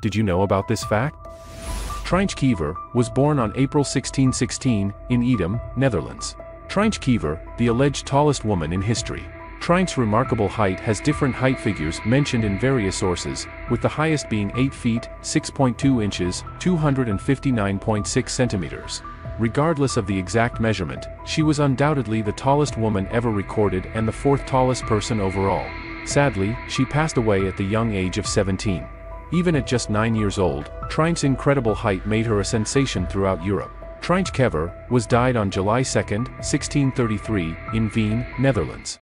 Did you know about this fact? Trijntje Kever was born on April 1616 in Edam, Netherlands. Trijntje Kever, the alleged tallest woman in history. Trijntje's remarkable height has different height figures mentioned in various sources, with the highest being 8 feet, 6.2 inches, 259.6 centimeters. Regardless of the exact measurement, she was undoubtedly the tallest woman ever recorded and the fourth tallest person overall. Sadly, she passed away at the young age of 17. Even at just 9 years old, Trijntje's incredible height made her a sensation throughout Europe. Trijntje Kever was died on July 2, 1633, in Veen, Netherlands.